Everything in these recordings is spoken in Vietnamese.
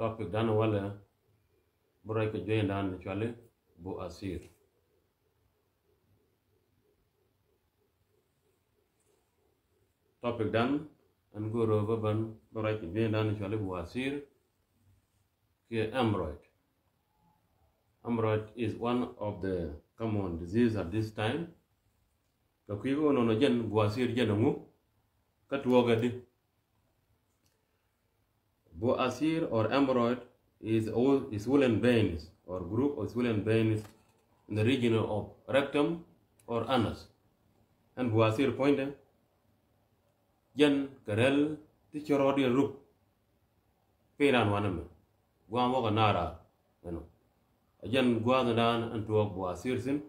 topic dan wala buray ko joy dan chwale bu asir. Topic dan an goro baban buray ko joy dan chwale bu asir. Ke amroid. Amroid is one of the common disease at this time. Ka kwigo no no jen bu asir jen ngu di bu asir or amroid is is swollen veins or group of swollen veins in the region of rectum or anus. And buasir point jen karel ti chorodi rup. Peran waname gwa mo ka nara. You jen gwa dan an tuok buasir sin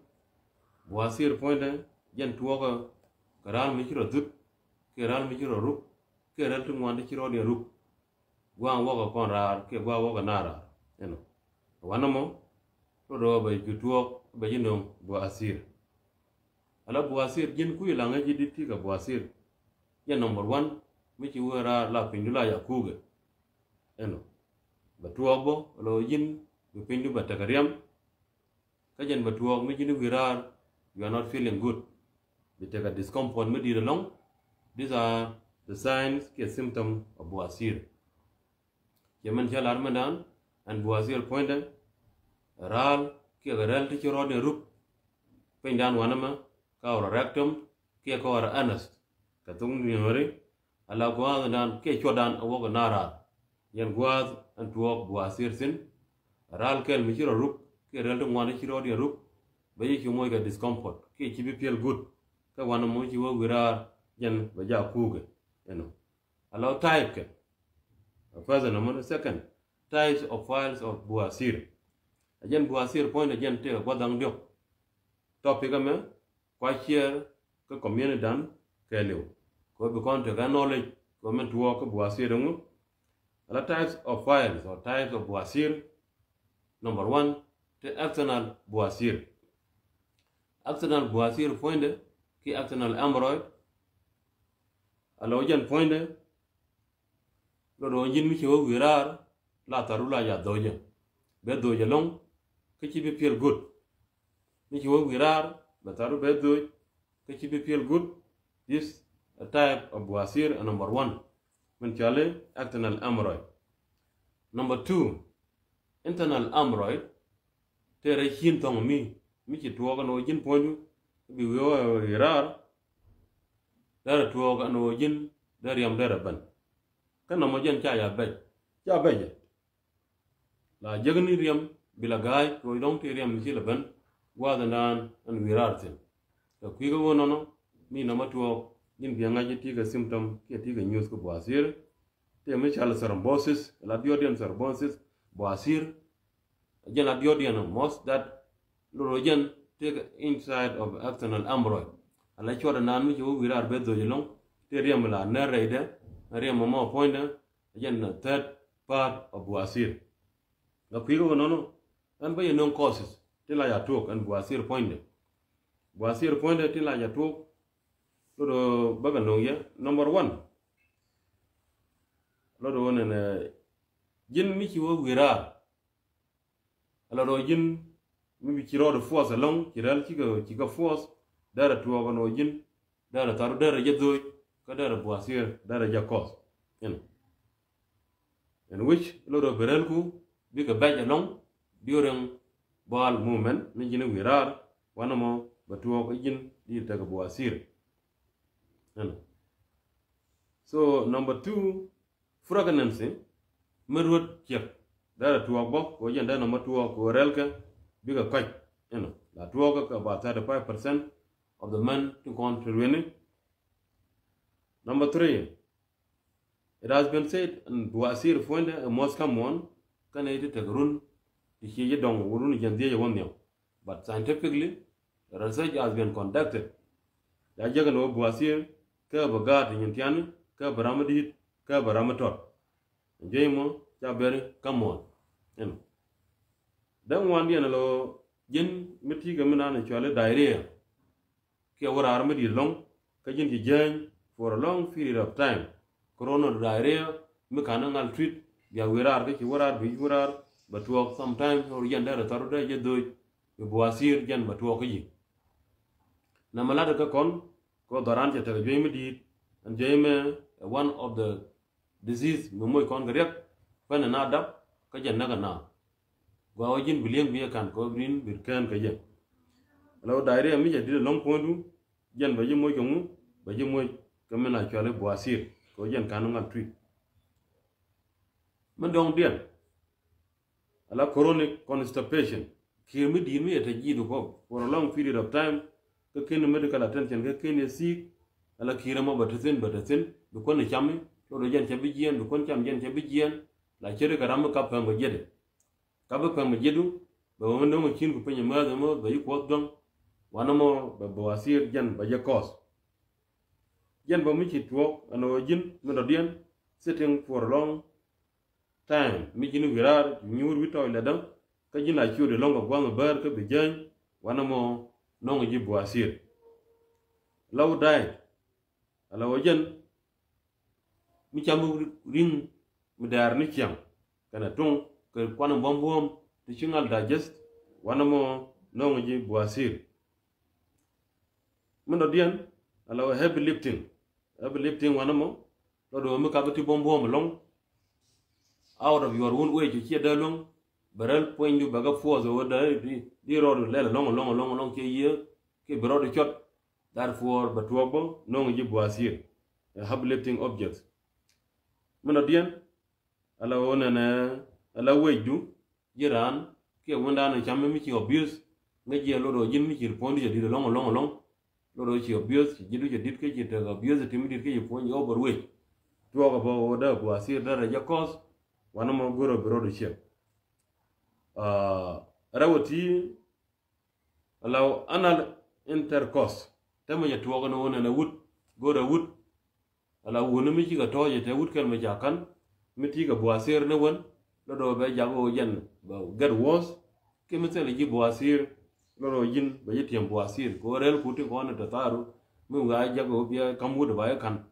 buasir point jen tuok karal mi chiro dut. Keral mi chiro rup. Keral tu ngwan ti chirodi rup gwa wo ka kon rar ke gwa wo ka nara you know. Wanamo to do ba jutuok ba jinom buasir ala buasir jin ku ila nga jidi ti ka buasir ya number 1 mi ci wara la pindula ya kuga eno ba tuobo lo jin bi pindu ba tagariam ka jen ba tuog mi jini wirar you are not feeling good. Bi take a discomfort mi di long. These are the signs ke symptom of buasir jaman jal Armadan and Boazir Pointer, Ral, ke ral ti ro de rup, pendan wanama, ka ora rectum, ke ko ora ka katung ni hori, ala guad dan ke chodan awoga nara yan guad an tuo Boazir sin, Ral ke mi ro rup, kia rel ti rodi de rup, bayi chumoi ka discomfort, kia chibi feel good, ka ji wo wirar, yan baja kuge, eno. Alau type further number second types of files of buasir. Ajen buasir point ajen eh, te gwadang dio topic ame kwa share ka community dan ko be kon to ga knowledge ko men tuwo ko buasir ngu ala types of files or types of buasir. Number 1 the external buasir. External buasir point eh, ki external amroid ala ojen point eh, lo do yin mi ko wirar la tarula ya doje be doje long ke chi be feel good. Mi ci wo wirar la taru be doje ke chi be feel good. This a type of buasir a number 1 when chale external amroid number 2 internal amroid tere hin tong mi. Mi ci tuoga no jin ponju bi wo wirar dara tuoga no jin dara yam dara ban Kan ta na mojen cha ya bay cha bay ya la jegni riyam bila gay ko dong ti riyam ni ban wa da an an wirartin ta kwi ga wono no ni na matuo nin bi ngaji ti ga symptom ke ti ga news ko basir te mi chal sarbosis la diodian sarambosis basir jen la diodian most that lorogen take inside of external ambroid ala chora nan mi jo wirar bezo jolong te riyam la na riyam mama appointa jen na third part of boasir ga kwiga wono no an ba non courses tila ya tok an boasir point boasir point tila ya tok lodo baga nongya number 1 lodo wona na jin mi ci wo wira lodo do jin mi ci rodo force long ci dal ci ga ci ga force dara tuwa ga no jin dara taru dara jeddo ka dara boasir dara ja cause en en which lodo berel ku bi ka baje long during ball movement ni jin wirar wana mo batuwa ko jin di daga boasir Ano. So number two, fragrance, merwet chek. Dara tuwa bo, ko jen dana matuwa ko relka, biga kwaj. Ano. La tuwa ka about 35% of the men to contribute. Number three, it has been said, and wasir fuende most common can it take run here dong urun jandia one But scientifically, research has been conducted. Ya jagan o wasir ke bagat yintian ke baramadit ke baramatot. Jemo jaber common. You Dan one dia lo jin miti ke mana nih chwale diarrhea. Ke wara armadi long kau jin ki jeng. For a long period of time, corona diarrhea mi kana ngal treat, ya wirar ke wirar bi wirar ba sometimes, or yen da taru da je do bi buasir jen batuok yi. Na malada ka kon, ko daran je ta jwe mi di and je eh, one of the disease mo moy kon grek fana na dab ka jan naga na. Gwa wajin bilien biya kan ko green birkan ka jen. Law diarrhea mi je di long pondu jen ba je moy ko mu ba je moy ka mena chole buasir ko jen kanu ngal tweet man dong dien ala chronic constipation. Mình đi mình mi eta jidu ko for a long period of time ka ken medical attention ka ken sik ala kira mo batasen batasen du kon ne chami to do jen chabi jien du kon cham jen chabi jien la chere ka ram ka pam jede ka ba pam jedu ba mo ndo kin ku penye ma mo ba yi ko dong. Và nó ba ba wasir jen ba je kos jen ba mi chi tuok ano jin mi do dien sitting for a long. Time mi jinu là nyur wi toy ledam ka jina chude longa bị bar ka nó jan wana mo nongo ji buasir law dai ala wajen mi chamu ring mi dar ni trung, kana quan ka kwana bombom ti chingal digest wana mo nongo ji buasir mino dian ala heavy lifting heavy lifting wana mo lo do mi ka ti bom long out of your own way to hear the long beral point you baga force over the di di do le long long long long ke ye ke bro do chot therefore but wobo no ngi boisir have lifting objects mena dien ala wona na ala weju jiran ke wanda na chamme mi ci obvious nga je lo do jin mi ci point jadi long long long loro chi abuse chi jidu jadit ke chi tega abuse timi dit ke chi puonj obo ruwe tuwa ka po oda kwa asir dara ja kos wana ma goro biro do chi rawo ti law anal intercourse. Tema ja tuwa kana wona na wut goro wut ala wona mi chi toa toje te wut kel ma jakan mi ti ka bwa asir na wan lodo be jago jan ger wos kemi tsele ji bwa asir do yin, ba yiti en boisir ko rel kuti ko na taru. Mu ga ja jago bi kamu do ba kan.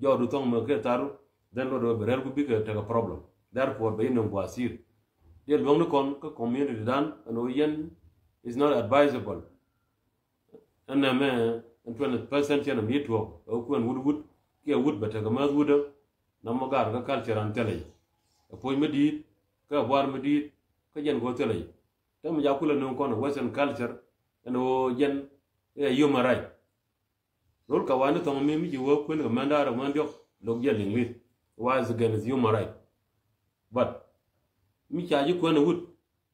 Jodu tong ma ke taru. Den lo do be rel ku bi ke te ga problem. Therefore be no wasir de long kon ko community dan no yen is not advisable. Anna me, en 20% yana mi to o ku en wud wud. Ke wud ba bata ga ma wud. Na mo gar ga culture an tele ko mi di ka war mi di ka jen go tele tem mo jakula no kon western culture en o yen human right rol ka wani to mi mi ji wo ko ne mandara man diok log yen lingwi was against human right but mi chaji ko na wut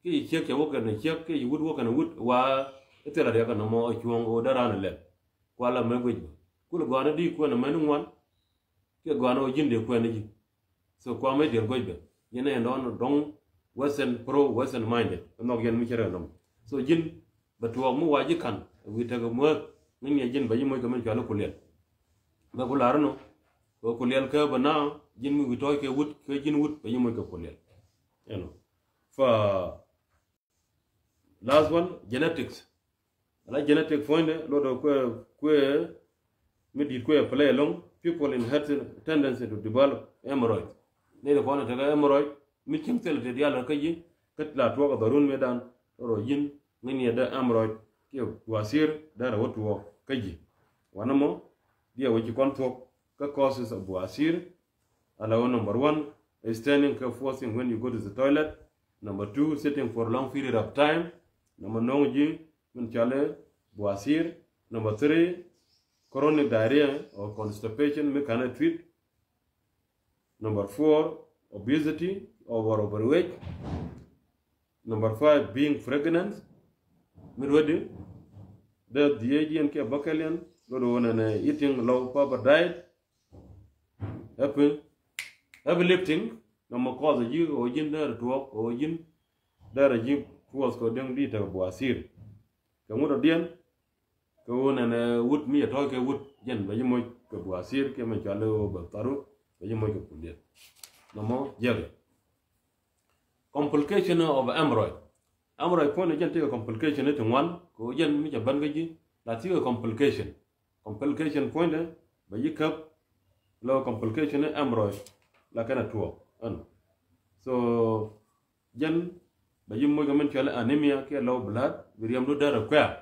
ke yi chek wo kana chek ke yi wut wo kana wut wa etela de kana mo chuongo darana le kwala me gwe kula gwana di ko manu wan ke gwana o jinde ko na ji so kwa me der gwe yene ndo dong western pro western minded. Nok gen mi chere nam so, jin batuwa mu waji kan wi ta go ni ye jin bayi yi mo ko men chala kulel ba kularno ko kulel ka bana jin mi wito ke wut ke jin wut bayi yi mo ko kulel you know. For last one, genetics. Ala genetic fonde lo do ko ko mi dit ko play long people inherit tendency to develop hemorrhoid ne do fonde ta hemorrhoid. Mi kin tel te yalla ka yi kat la to ga darun medan ro yin ngin ya da hemorrhoid ke wasir da ra wotu ka ji wana mo dia wuci konto ka causes of wasir ala number 1 standing care forcing when you go to the toilet. Number two, sitting for long period of time. Number nongji, menchale, boasir. Number three, chronic diarrhea or constipation, me cannot treat. Number four, obesity over overweight. Number five, being pregnant. Midwedi, the the AGN ke bakalian, go to eating low power diet. Happen heavy lifting na mo ko ji o jin da to o jin da ji kuwas ko den di ta boasir ka mu do dien ko na na wut mi to ke wut jen ba mo ko boasir ke me chalo ba taru ba mo ko kulien na jere complication of hemorrhoid. Ko na jen te complication ne tun ko jen mi ja ban ga ji la ti complication. Complication point ba yi kap lo complication hemorrhoid la kana tuo an. So jen ba yim mo gamen chole anemia ke low blood biriam do dara kwa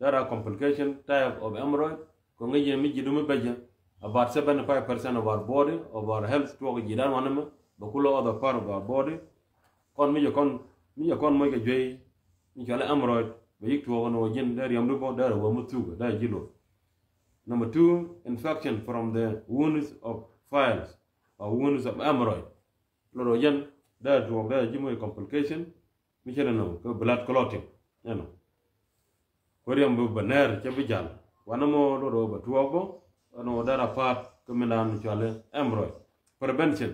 dara complication type of hemorrhoid ko ngi yen mi jidu mi beja about 75% of our body of our health to ga jidan wanama ba kulo other part of our body con bây giờ con bây giờ con mới cái dây, như cho là âm rồi bây giờ chùa nó dân đã riêng được đã là mất thứ đã là lo number two infection from the wounds of files. Or wounds of amyloid lo rồi dân đã là chùa đã là chỉ mới complication. Mình chưa nó cái blood clotting nha nó có riêng bộ bệnh nền cho bây giờ. Và nó mua lo rồi bị chùa có nó đã là phát cái mình làm cho là amyloid prevention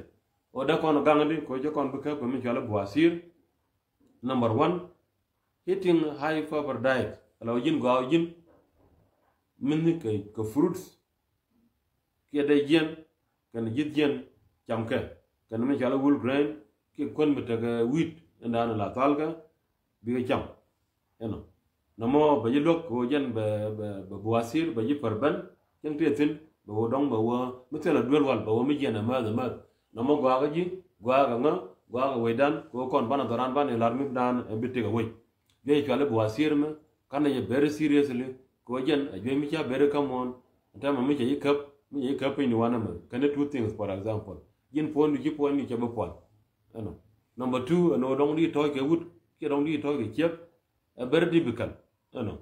o, da kono gangadi ko jo kon bu ko mi chale boisir number 1 eating high fiber diet ala jin, go jin. Min ni ke ke fruits. Ke da jen kan jit jen ke. Kan mi chala wool grain, ke kon mi daga wheat ndana la talga bi ga jam. Eno namo ba yi lok, ko jen ba ba ba ba yi parban jen tetin ba wo dong ba wo, mi tela duel wal ba wo mi jena e ma da e ma namo gwaga ji gwaga nga gwaga wedan ko kon bana doran bana larmi dan bitiga wey ye chale buasir me kana ye very seriously ko jen a jwe mi cha bere kamon ta mami cha yikap mi yikap ni wana me. Kana two things for example. Yin pon ni pon ni cha pon ano number 2 ano dong di toy ke wut ke dong di toy ke chep a bere di bikal ano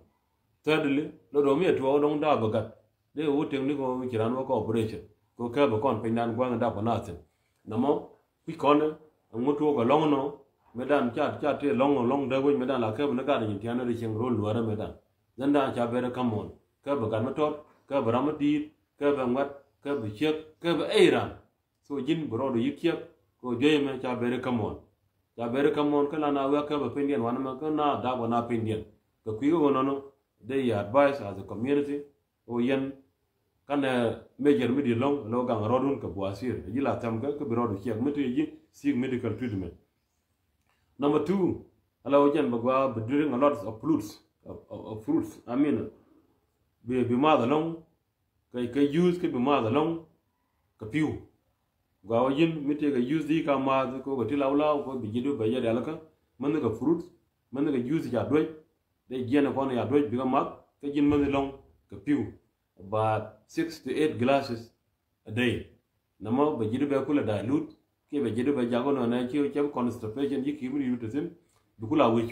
thirdly lo do mi to dong da bagat de wuteng ni ko mi chiran ko operation. Ko ka ba kon pe nan gwang da pa natin namo pi kona ngo to ko long no medan cha cha te long long da wi medan la ka ba na ni tiana ri cheng ro lo ra medan zanda cha ber kamon ka ba gan ma ka ba ram di ka ba ngat ka ba chek ka ba airan so jin bro do yikyek ko joyeme cha bere kamon cha bere kamon ka la na wa ka ba pindian wan ma ka na da ba na pindian ka ko kwigo no no they advise as a community. O yen kana eh, major midi long lo gang rodun ka buasir ji la tam ka ka bro do kyek mutu ji sig medical treatment. Number 2 ala o jen ba during a lot of fruits of, of, of fruits. I mean be be ma da long ka ka use ka be ma da long ka piu. Gawa yin mitu ka use di ka ma ko ga tilawla ko bi jidu ba yada alaka man ka fruits man ka use ya doy de gena ko ya doy bi ga mak ka jin man long ka piu about six to eight glasses a day. Namo ba jidu ba kula dilute ke ba jidu ba jago no na chiu ke constipation yi ki yu yutu sin bi kula wi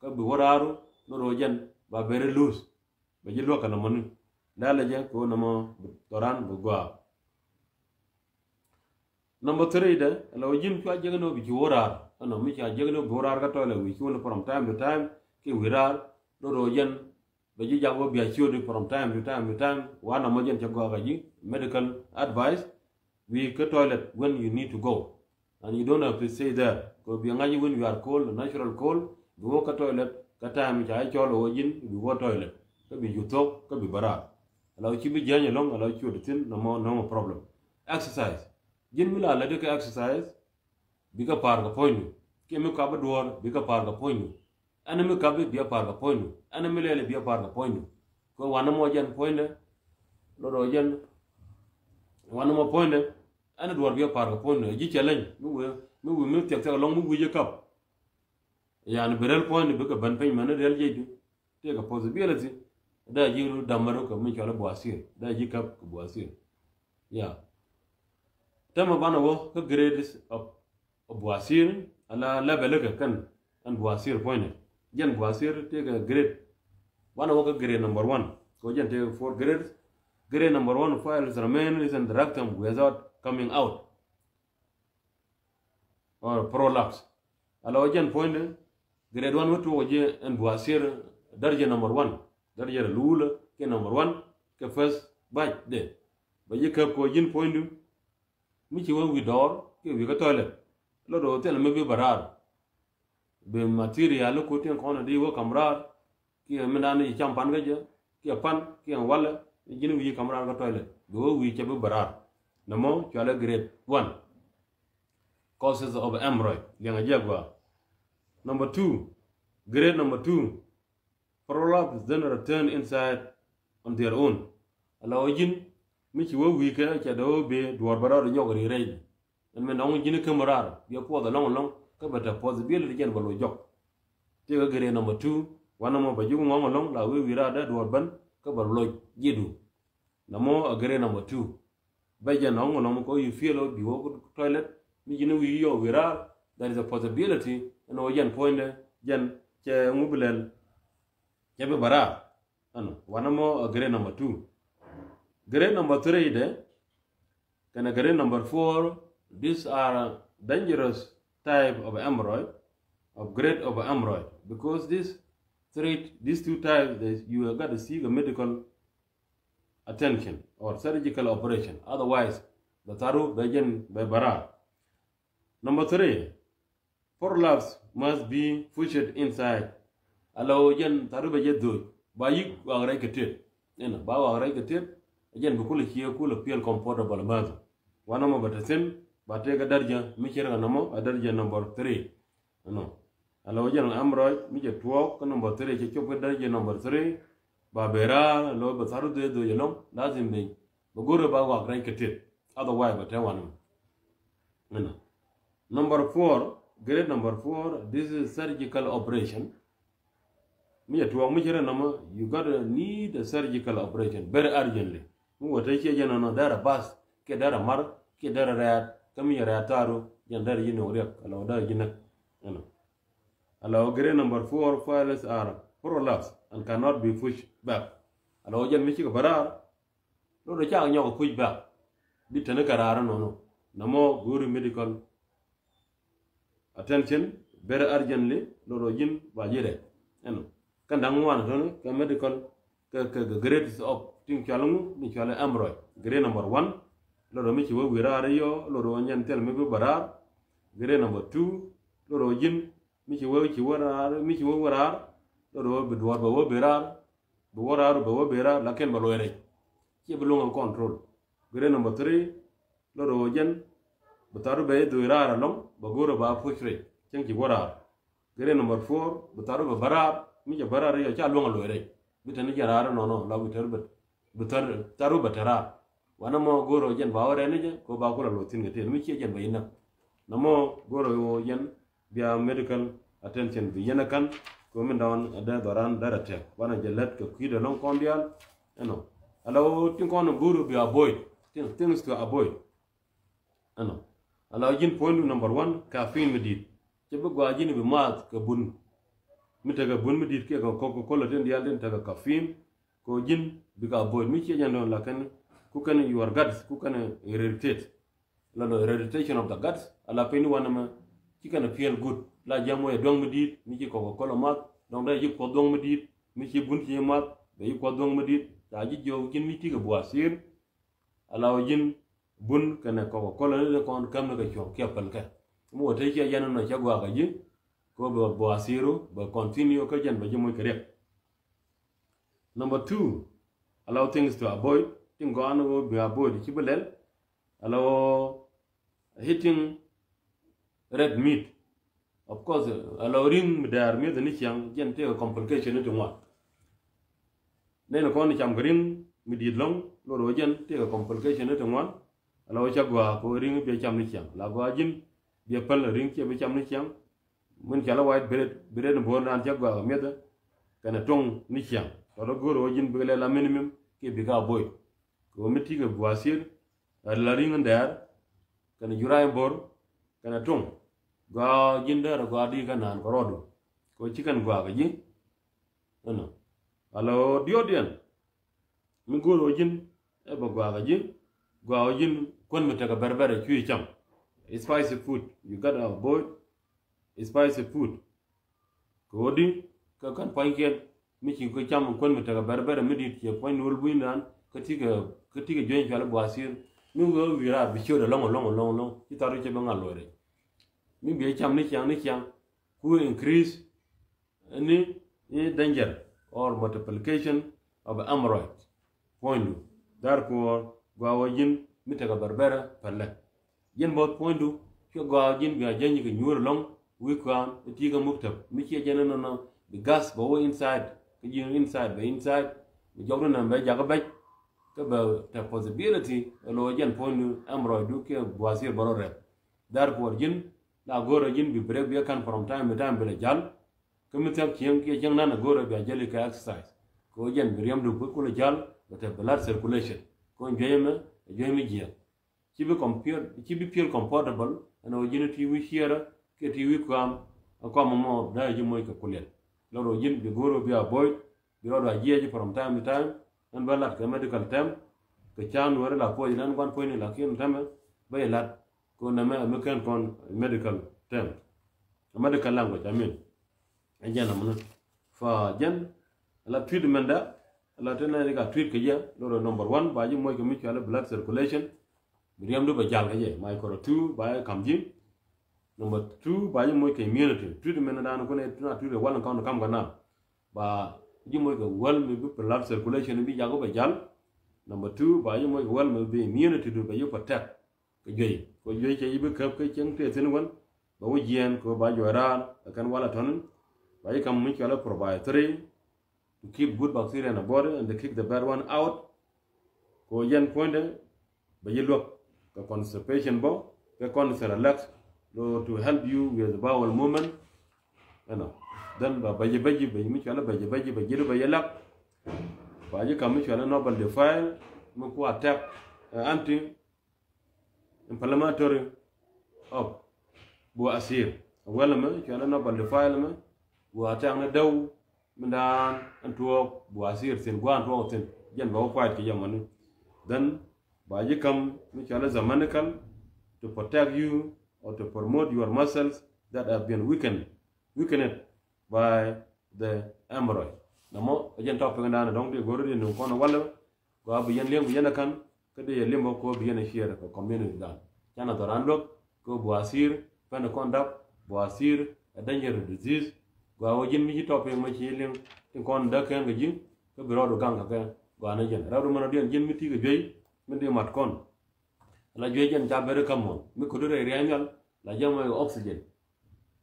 ka bi wararu no rojan ba bere loose. Ba jidu ka na manu dala je ko namo toran bu gwa number 3 de la wajin kwa no bi worar ano mi cha jegno worar ka tole wi chun from time to time ke wirar no rojan jen be ji jago bi achudi from time to time to time wana mo jen chago ga ji medical advice. We ke toilet when you need to go. And you don't have to stay there. Ko bi ngaji when you are cold natural cold. Bi wo ka toilet ka time cha cholo wajin bi wo toilet. Ka bi yutok ka bi bara alaw ci bi jenya long ala chi tin no mo no problem. Exercise. Jin mi la la de ka exercise. Bi ka par ga poinu kemi ka ba duor bi ka par ga poinu ana mi kabe biya parga poinu, ana mi lele biya parga poinu, ko wana mo jan poinde lodo jan wana mo poinde ana duwar biya parga poindu ji challenge mi we mi we mi tek tek long mi wije kap ya berel poinde bi ka ban mana man del jedu te ka pose biya lati da ji ru damaro ka mi chala boasir da ji kap ka ya. Tama bana wo ka grades of boasir ala labelaga kan an buasir poinde jen boisir te ka grade bana wo ka grade number 1 ko jen te four grades grade number 1 files remain is in the rectum without coming out. Or prolapse. Ala wo jen point grade 1 wato waje an boisir darje number 1 darje lula ke number 1 ke first batch de ba yi ka ko jin point mi ci wi dor ke wi ka toilet. Lo do tel me bi barar be material ko tin kono di wo kamrar, ki me nan yi champan ga je ki pan, ki an wala jin wi kamrar ga toile do wo wi ke bi barar. Namo chala grade 1 causes of hemorrhoid lenga jagwa number 2 grade number 2 prolapse then return inside on their own. Ala jin, mi ci wo wi ka cha do be duwar barar nyogri reidi men ong jini kamarar bi ko da long long ka bata possibility gen balo jok te ga gere number 2 wana mo bajugo ngong long la we wira da do ban ka balo jidu namo a gere number 2 baje nong ngong ko you feel bi wo toilet mi jini wi yo wira there is a possibility no yen point jen che ngubilel kebe bara ano wana mo a grade number 2 grade number 3 de kana grade number 4 these are dangerous. Type of hemorrhoid of grade of hemorrhoid. Because this three these two types you have got to seek a medical attention or surgical operation. Otherwise the taru begin by bara number 3 prolapse must be pushed inside. Alo jen taru be jedo ba yik wa rai ketet ena ba wa rai ketet jen bu kula kiyo kula piel comfortable mazo. Wana mo bata sen ba te ga darja mi kira na mo a darja number 3 no alo jen amro mi je tuo ko number 3 ke chopo darja number 3 ba bera lo ba taru de do yelom lazim be ba gore ba wa rai ketet otherwise ba te wana ena number 4 grade number 4 this is surgical operation. Mi ya tuwa mujira nama you gotta need a surgical operation very urgently. Mu wata ke jana no dara bas ke dara mar ke dara rayat kami ya rayataro jan dara yine wuri ala dara jinak ano. Ala grade number 4 files are prolapse and cannot be pushed back. Ala wajen mi kika barar lo do cha nyago push back. Bi tane karara no no namo guru medical attention very urgently lo do jin ba jire ano. Kan dang wan don ka medical ka ka grade of tin chalung ni chala amroy grade number 1 loro mi chiwo wira are yo loro nyan tel mi barar. Gere number tu loro yin mi chiwo chiwo rar mi chiwo warar. Loro be duar be berar be warar be berar laken balo loere ke belong kontrol gere number tri loro yin butaru be duira ralom bagoro ba pushre chen ki warar gere four 4 butaru be barar mi je barar yo cha longa loere bitani jarara no no la butaru taru butaru taru batarar wana mo goro jen ba ore ne je, ko ba kula lotin ga tel mi ci jen bayina na mo goro yo yen biya medical attention bi yena kan, ko min dawon ada doran darate wana jelet ko ki kido non kondial eno. O tin kono goro bi avoid tin things to avoid eno. Ala jin point number 1 caffeine medit ke bu gwa jin bi mat ka bun. Mi taga bun medit ke ko ko ko la ten dial den taga caffeine, ko jin bi ka boy mi ci che jando la kan ku kan your guts ku kan irritate la no irritation of the guts ala peni wanama, ki kan feel good. La jamo ya dong medit, mi ci ko ko la mat donc da ji ko dong medit, mi ci bun ci mat da yi ko dong medit, da ta ji jo jin mi ti ga boisir ala wajin bun kana ko ko la ne ko kam na ga cho ke pal ka. Mo wote ke jano no cha gwa ga jin ko ba boasiru ba continue ka jan ba jimoy kare number 2 allow things to avoid tin go anu be avoid ki belel. Allow hitting red meat. Of course, alo ring dar me the nichang jen te complication to wa ne no kon cham green mi di long lo ro jen te complication to alo allow chagwa ko ring be cham nichang la go jin be pal ring ke be cham nichang mun kala white bread bread bo nan jagwa meda kana tong ni kyang to do goro jin bele la minimum, ke biga boy ko miti ga boisir la ndar kana juray bor kana tong ga jin dar ga di kana ko rodo ko chikan gwa ga ji? No alo diodian mi goro jin e ba gwa ga ji? Jin kon mita ga berbere kyu cham spicy food you gotta avoid spicy food. Kodi ka kan panken mi ci ko cham kon mi taga berbere mi dit ke point wol bu nan ka tiga ka tiga join jala boisir mi go wira bi choda longo longo longo longo ci taru ci bangal lore mi bi cham ni chang ni chang ku increase ni ni danger or multiplication of amroid pointu therefore gwa yin mi taga berbere palle yen bot pointu du ko gwa yin bi janyi ga nyur long wikwan tiga muktab mi ci jana no no the gas bo inside ka jin inside be inside. Mi jogro na be jaga bay ka ba possibility lo jen point amro du ke boisir baro rep therefore, jin la goro jin, bi break be kan from time to time bele jal. Kemi tak chieng ke chieng nana goro be ajali ka exercise. Ko jen bi riam du ko ko jal but blood circulation. Ko njeyeme njeyeme jia. Ci bi compare ci bi pure comfortable ana jin ti wi hiera ke ti wi kwam ko mo mo da ji moy ka kulen loro jin, bi goro be avoid, bi rodo ajieji from time to time nan ba lat ka medical tem ke chan wore la ko nan kwan ko ni la kin tame bay lat ko na me me kan kon medical tem medical language amin mean. Ajana mun fa jan la treatment menda la tena ni ka treat ke ya loro number 1 ba ji moy ko mi chala blood circulation. Miriam do ba jal ke je mai ko 2 ba kam ji number 2 ba ji moy ke immunity. Treatment menda no ko ne tuna treat wala kan kam ga na ba ji moy ko wal mi bi blood circulation bi jago ba jal number 2 ba ji moy ko wal mi bi immunity do ba yo protect ko joy ko joy ke yibe kap ke cheng te ten wan ba wu jien ko ba jo ra kan wala ton ba yi kam mi kala probiotic to keep good bacteria in the body and to kick the bad one out. Ko yen pointe ba yi lok ka constipation bo ka kon se relax to help you with the bowel movement. You know dan ba baji baji baji mi chwala baji baji baji ru baji lap baji kam no bal defile mi ku attack eh, anti parliamentary op bu asir. Wala mi chwala no bal defile mi bu attack na daw mi antuo bu asir sin gwan tuo tin jan ba ko ki yamani dan baji kam mi chwala zaman kan to protect you or to promote your muscles that have been weakened weakened. By the emperor namo yen top ngana na dong de gorri de no kono wala ko abu yen lengu yen kan kede ye lembo ko bi yen share ko community dan. Kana dorando ko boasir pen conduct boasir a dangerous disease. Go awo jin mi top ma ci lem tin kon da ken ga jin, ko bi rodo ganga ga go ana jen rawdo mana den jin mi ti ga joy mi de mat kon. La joy jen ja bere kamon mi ko dore rianyal la jamo oxygen.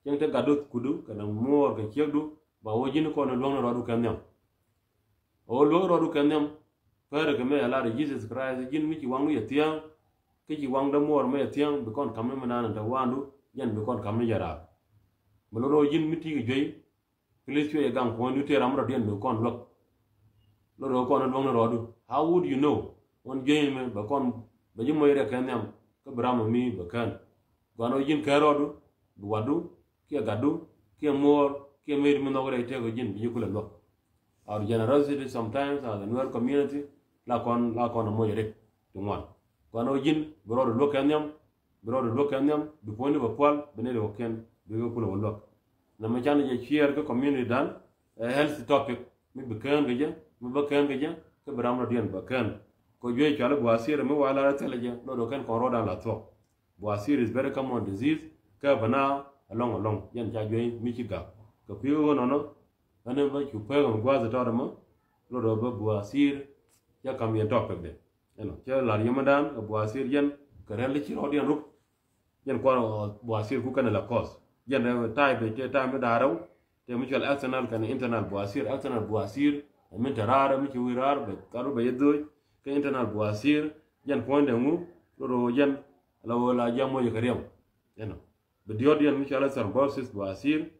chen te gadot kudu kana muwa ga kyegdu ba wojin ko no lwang rodu kamnyam o lwang oh, rodu kamnyam fere ke me ala jesus christ. Jin mi ki wangu ya tiang. Ki ki wang da muwa me ya tiang bi kon kamne manana da wandu yan bi kon kamne yara muloro jin mi ti joy kristo ye gang ko ndu te ramro den bi kon lok loro ko no lwang rodu. How would you know? On joy me ba kon ba jimoy re kamnyam ka bramo mi ba kan gwano jin karodu wadu kia gadu, kia mor kia made me nogre ite go jin bi kula lo our generosity sometimes as a newer community la kon la kon mo yere to one kono jin bro do lo kanyam bro do lo kanyam bi poni ba pal bene do ken bi go kula lo na ma chan je chier ko community dan a health topic mi bi ken ge je mi ba ken ge je ke bram ro dien ba ken ko je chalo bo asir mi wala ra tele je no do ken ko ro dan la to bo asir is very common disease ka bana along along. Yan cha jwe mi chi ga ka pi wo no no. Ane ba chu pe ngam gwa za ta ma lo do ba bu asir ya kam yen top de. Eno, cha la yama dan bu asir yan, ka rel chi ro dian rup. Yan kwa bu asir ku kana la cause yan tai be te ta me da raw te mi chal external kana internal bu asir external bu asir min tarara mi chi wirar be karu be yedo ka internal bu asir yan point đấy mu lo do yan, la wala jamo ye kariyam eno. be diod بديود ين مش على سر بوسس بواسير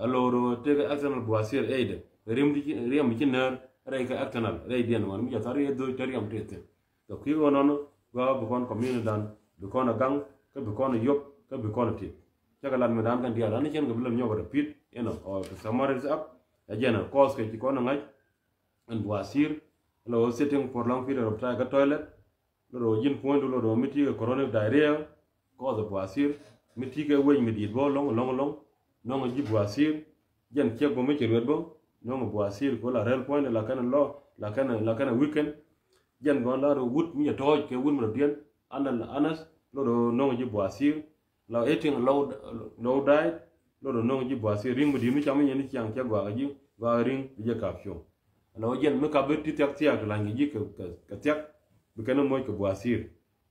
اللورو تيجا أرسنال بواسير أيدا ريم دي ريم مش نار ريكا أرسنال ري ديان وان مش أصار يدو تريم تيتن تو كي ونانو غا بكون كمين دان بكون أغان كبكون يوب كبكون تيت chakalan me dan kan dia dan chen gabulam nyoba repeat you know or to summarize up. Again of course ke chikona ngai and wasir lo sitting for long period of time ka toilet. Lo jin point lo do miti corona diarrhea cause of wasir mi tike wey mi dit bo long long long nongo ji boisir jen ke bo mi chirwet bo nongo boisir ko la rel point la kana lo la kana la kana weekend. Jen gon la ro wut mi to ke wun mo dien anal anas, lo do nongo ji boisir la eating low low diet lo do nongo ji boisir ring mo di mi cham yen chiang ke gwa ji gwa ring bi je kapsyo la jen mi ka tiếc tiếc tak tiak la ngi ji ke ka tiak bi kana cái ke boisir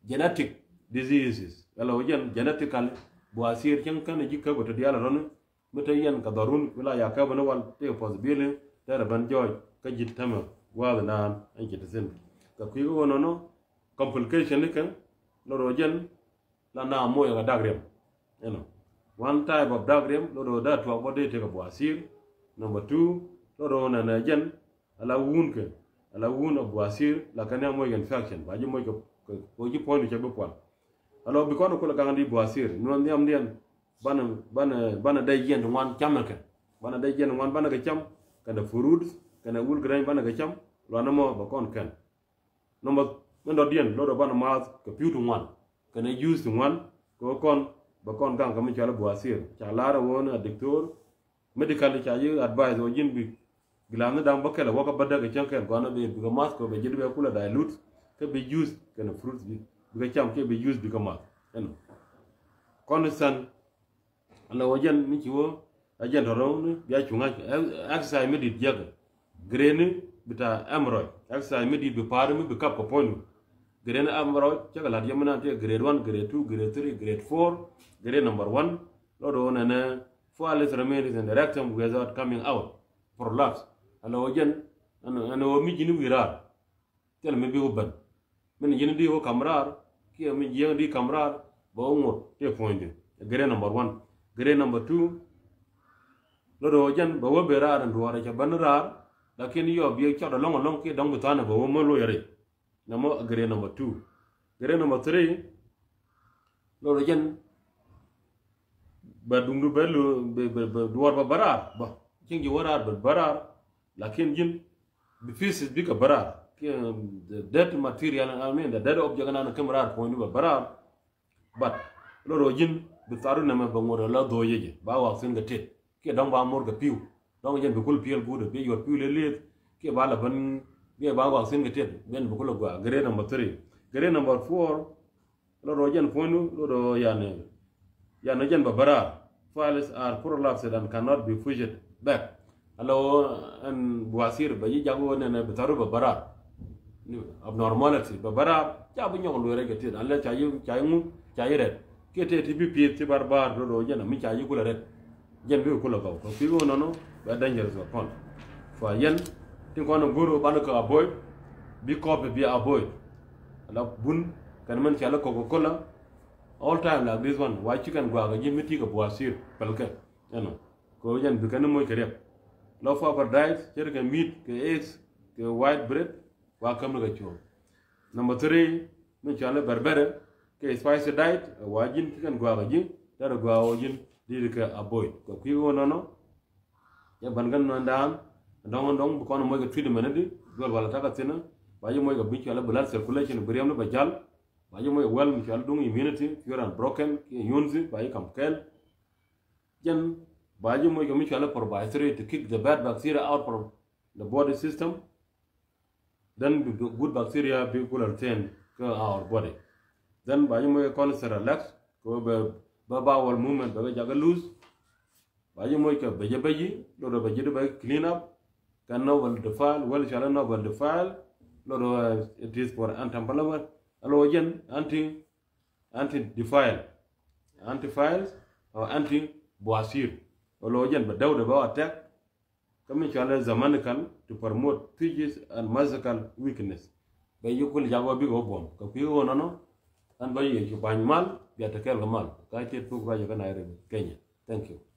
genetic diseases. Ala jen genetically boisir chen kana ji ka goto diala ron mata yen ka darun wala ya ka bana wal te possible te ban joy ka jit tama nan an ki tsin ka ku go no complication kan no ro jen la na mo ya dagrem you one type of dagrim lo do da to body te ka number 2 lo do na na jen ala wun ke ala wun of la kana mo infection. Ba ji mo ko ko ji point ke be pon. Alo bi kono ko la gandi bwasir no ndiam ndian bana bana bana dai jen wan chamake bana dai jen wan bana ga cham. Kana furud kana wul grain bana ga cham. Lo na mo ba kon kan ndo dien lo do bana ma ka piutu wan kana use wan ko kon ba kon gang kam chala buasir cha lara won a doctor medical cha yi advise o jin bi. Gilana dam bakela waka badda ga chankel gona be bi ga ko be jidbe kula dilute ke be use kana fruits bi bikacham ke be used bikama eno kono san ala wajan mi ciwo ajan ni bi acunga aksa mi di jag grene bita amroy aksa mi di bi par mi be kap ko ponu grene amroy caga lat yamna te grade 1 grade 2 grade 3 grade 4 grade number one. lodo oh, nana flawless remains in the rectum without coming out. Prolapse. Ala wajan ano ano mi jini wirar tel mi bi uban Men yin di wo kamrar. Ki yami yin di kamrar. Bo ngo te fonde gere number one, gere number 2 lodo jen bo wo berar ndo wara ke banrar ni yo biye kyo da longo long ki dong butana bo wo mo lo yare namo gere number two, gere number three. 3 lodo jan ba belu, be lo ba duwar ba barar ba. Kingi warar ba barar lakin jin bifisis bika barar dead material i mean the dead object na kam rar point ba barar but lo ro jin bi taru na ma ba ngoro la do yeje ba wa sin ga tet ki dong ba mor ga piu. Dong jen bi piel gude bi yor piu le le ki ba la ban bi ba wa sin ga tet ben bi kul ga grade number 3 grade number 4 lo ro jen point lo ro yani yani jen ba barar files are prolapsed and cannot be pushed back. Alo an buasir ba yi jago ne bitaru ba bara abnormality. Ba bara, ja bu nyong lo rege tin alle cha yu cha yi cha yere ke te ti bi pi ti barbar do do jena mi cha yu kula ret. Jen bi kula ko ko fi go nono ba danger zo kon fa yen tin ko no guru ban ko aboy bi ko be bi aboy la bun, kan man cha la ko ko kola all time like this one why chicken gwa ga jimi ti ko boisir pelke eno ko jen bi kan mo kare lo fa for diet cher ke meat ke eggs ke white bread wakam ga chom number 3 no chana berbere ke spice diet wajin kan gwa ga jin dar gwa wajin dir ka avoid. Ko ki go nono ya bangan no ndam ndong ndong ko no moy ga treatment di gol wala taka tena baji moy ga bi blood circulation briam no bajal baji moy wal mi dung immunity pure and broken ki yunzi baji kam kel jan baji moy ga mi chana probiotic to kick the bad bacteria out from the body system then good bacteria be cool return to our body. Then bayi moy constant relax ko be ba bawal movement ba jaga loose. Bayi moy ka beje beji do do beje do clean up. Can no well defile, well shall no well defile. Lo do uh, it is for antampalama alo jen anti anti defile anti files or anti boisir alo jen ba dawda ba attack. kami chala zamanikal to promote teaches and musical weakness. Ba yukul jawa bi obom ka pi wonono an ba yeki bañ mal ya takel mal. Ka te tu ba yaka kenya. Thank you.